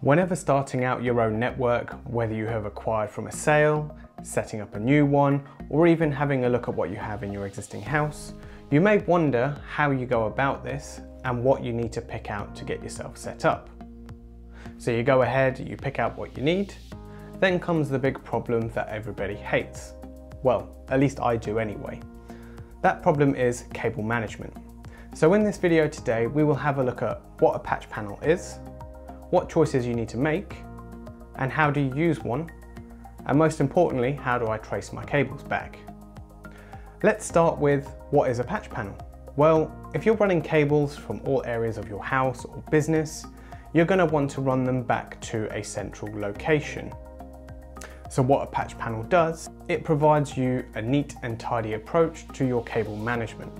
Whenever starting out your own network, whether you have acquired from a sale, setting up a new one, or even having a look at what you have in your existing house, you may wonder how you go about this and what you need to pick out to get yourself set up. So you go ahead, you pick out what you need, then comes the big problem that everybody hates. Well, at least I do anyway. That problem is cable management. So in this video today, we will have a look at what a patch panel is, what choices you need to make, and how do you use one, and most importantly, how do I trace my cables back. Let's start with what is a patch panel? Well, if you're running cables from all areas of your house or business, you're going to want to run them back to a central location. So what a patch panel does, it provides you a neat and tidy approach to your cable management.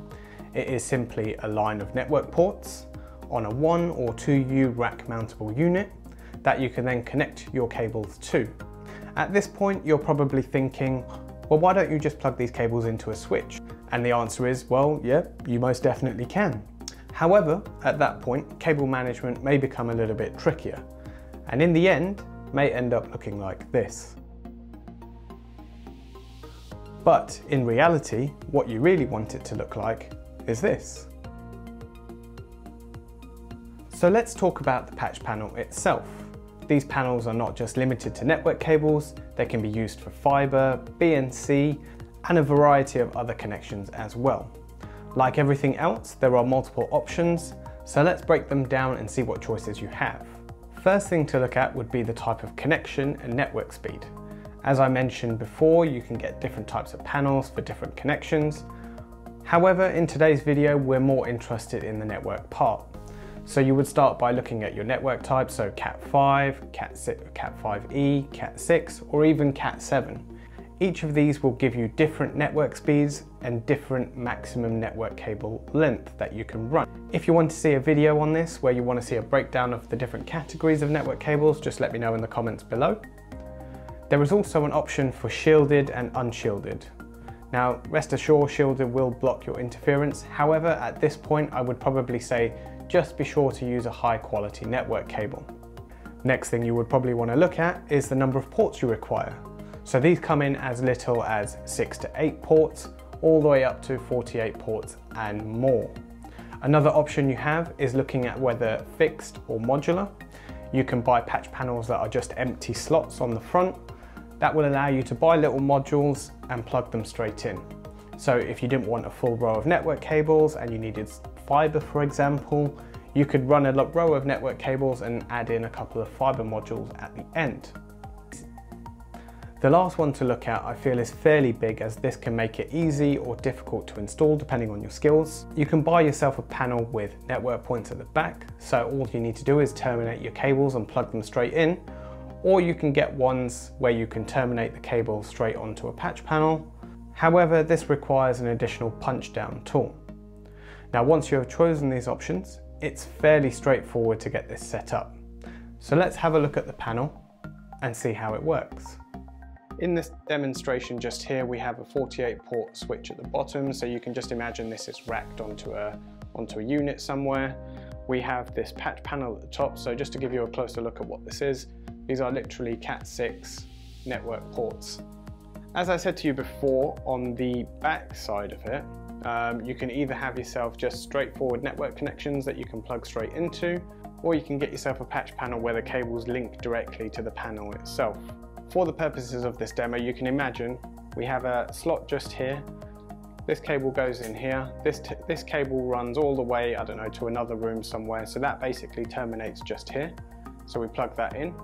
It is simply a line of network ports on a 1 or 2U rack mountable unit that you can then connect your cables to. At this point you're probably thinking, well why don't you just plug these cables into a switch? And the answer is, well yeah, you most definitely can. However, at that point, cable management may become a little bit trickier, and in the end, may end up looking like this. But in reality, what you really want it to look like is this. So let's talk about the patch panel itself. These panels are not just limited to network cables, they can be used for fibre, BNC, and a variety of other connections as well. Like everything else, there are multiple options, so let's break them down and see what choices you have. First thing to look at would be the type of connection and network speed. As I mentioned before, you can get different types of panels for different connections. However, in today's video, we're more interested in the network part. So you would start by looking at your network type, so Cat5, Cat6, Cat5e, Cat6, or even Cat7. Each of these will give you different network speeds and different maximum network cable length that you can run. If you want to see a video on this where you want to see a breakdown of the different categories of network cables, just let me know in the comments below. There is also an option for shielded and unshielded. Now, rest assured shielded will block your interference. However, at this point, I would probably say just be sure to use a high quality network cable. Next thing you would probably want to look at is the number of ports you require. So these come in as little as 6 to 8 ports, all the way up to 48 ports and more. Another option you have is looking at whether fixed or modular. You can buy patch panels that are just empty slots on the front that will allow you to buy little modules and plug them straight in. So if you didn't want a full row of network cables and you needed fiber, for example, you could run a row of network cables and add in a couple of fiber modules at the end. The last one to look at I feel is fairly big as this can make it easy or difficult to install depending on your skills. You can buy yourself a panel with network points at the back, so all you need to do is terminate your cables and plug them straight in, or you can get ones where you can terminate the cable straight onto a patch panel. However, this requires an additional punch down tool. Now once you have chosen these options, it's fairly straightforward to get this set up. So let's have a look at the panel and see how it works. In this demonstration just here, we have a 48 port switch at the bottom. So you can just imagine this is racked onto a, onto a unit somewhere. We have this patch panel at the top. So just to give you a closer look at what this is, these are literally Cat6 network ports. As I said to you before, on the back side of it, um, you can either have yourself just straightforward network connections that you can plug straight into, or you can get yourself a patch panel where the cables link directly to the panel itself. For the purposes of this demo, you can imagine we have a slot just here. This cable goes in here. This, this cable runs all the way, I don't know, to another room somewhere. So that basically terminates just here. So we plug that in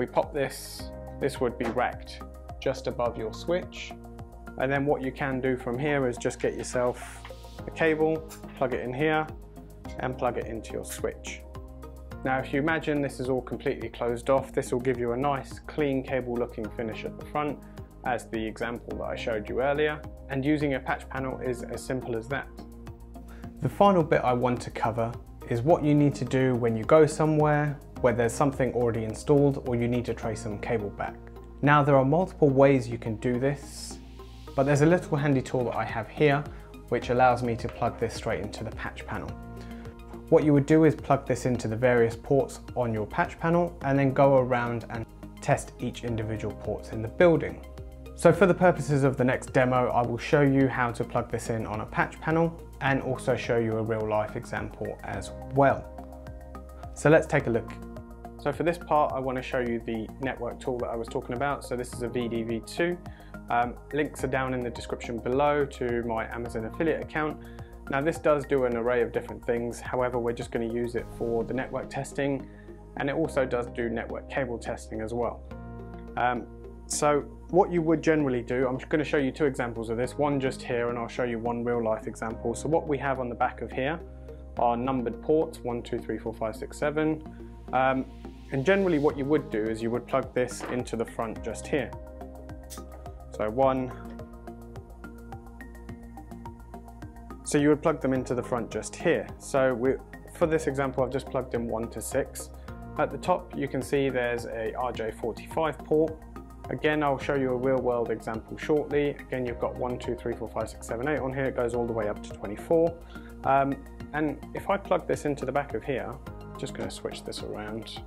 we pop this, this would be racked just above your switch. And then what you can do from here is just get yourself a cable, plug it in here, and plug it into your switch. Now if you imagine this is all completely closed off, this will give you a nice clean cable looking finish at the front as the example that I showed you earlier and using a patch panel is as simple as that. The final bit I want to cover is what you need to do when you go somewhere where there's something already installed or you need to trace some cable back. Now there are multiple ways you can do this, but there's a little handy tool that I have here which allows me to plug this straight into the patch panel. What you would do is plug this into the various ports on your patch panel and then go around and test each individual ports in the building. So for the purposes of the next demo, I will show you how to plug this in on a patch panel and also show you a real life example as well. So let's take a look. So for this part, I want to show you the network tool that I was talking about. So this is a VDV2. Um, links are down in the description below to my Amazon affiliate account. Now this does do an array of different things. However, we're just going to use it for the network testing and it also does do network cable testing as well. Um, so what you would generally do, I'm going to show you two examples of this, one just here and I'll show you one real life example. So what we have on the back of here are numbered ports, one, two, three, four, five, six, seven. Um, and generally what you would do is you would plug this into the front just here. So one, so you would plug them into the front just here. So we, for this example, I've just plugged in one to six. At the top, you can see there's a RJ45 port Again, I'll show you a real world example shortly. Again, you've got one, two, three, four, five, six, seven, eight on here. It goes all the way up to 24. Um, and if I plug this into the back of here, just gonna switch this around.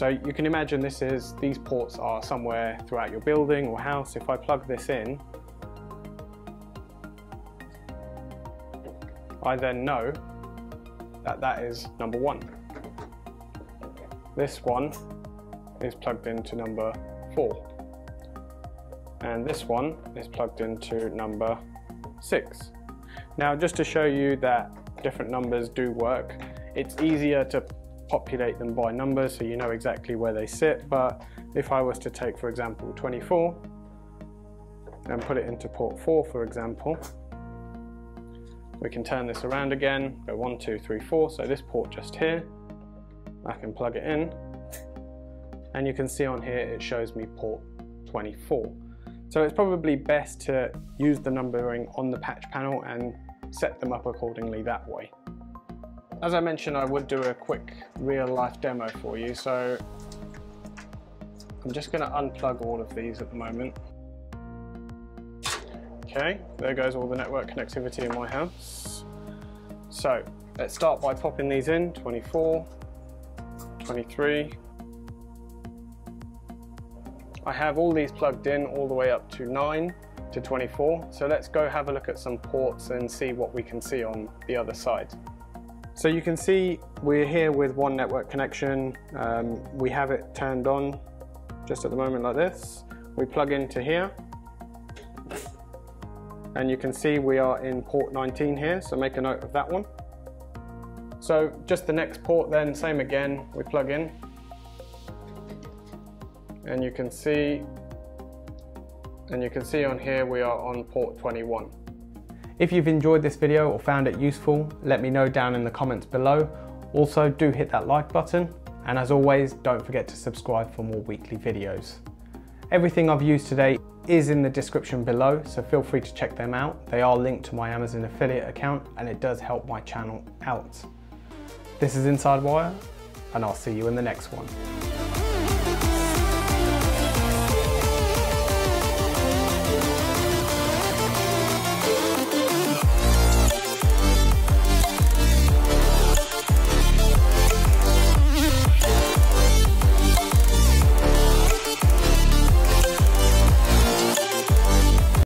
So you can imagine this is, these ports are somewhere throughout your building or house. If I plug this in, I then know that that is number one. This one is plugged into number four. And this one is plugged into number six. Now, just to show you that different numbers do work, it's easier to populate them by numbers so you know exactly where they sit. But if I was to take, for example, 24 and put it into port 4, for example, we can turn this around again, go 1, 2, 3, 4. So this port just here, I can plug it in and you can see on here it shows me port 24. So it's probably best to use the numbering on the patch panel and set them up accordingly that way. As I mentioned, I would do a quick real life demo for you. So I'm just gonna unplug all of these at the moment. Okay, there goes all the network connectivity in my house. So let's start by popping these in, 24, 23, I have all these plugged in all the way up to 9 to 24. So let's go have a look at some ports and see what we can see on the other side. So you can see we're here with one network connection. Um, we have it turned on just at the moment like this. We plug into here and you can see we are in port 19 here, so make a note of that one. So just the next port then, same again, we plug in and you can see and you can see on here we are on port 21. If you've enjoyed this video or found it useful, let me know down in the comments below. Also do hit that like button and as always don't forget to subscribe for more weekly videos. Everything I've used today is in the description below so feel free to check them out. They are linked to my Amazon affiliate account and it does help my channel out. This is Inside Wire and I'll see you in the next one.